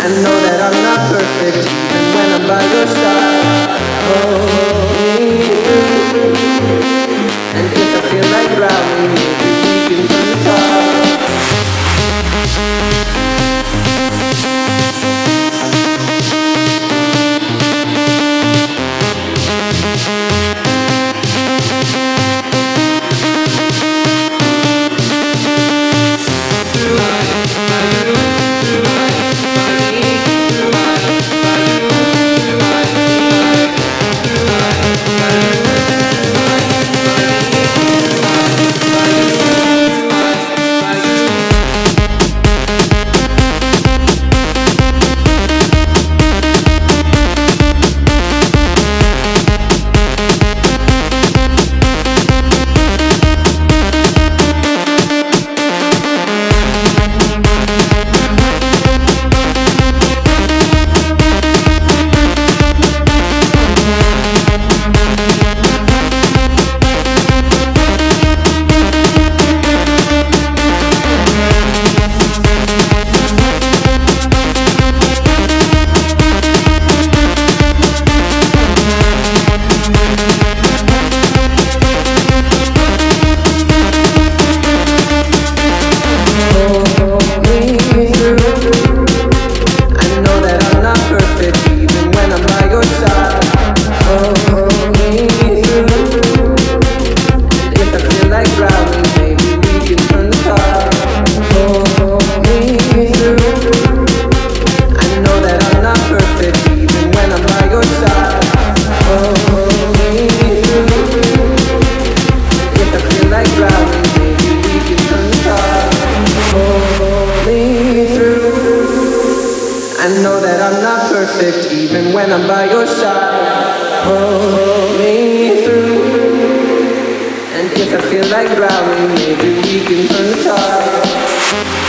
And know that I'm not perfect even when I'm by your side. Oh. And if I feel like drowning And know that I'm not perfect even when I'm by your side. Hold me through. And if I feel like drowning, maybe we can turn the tide.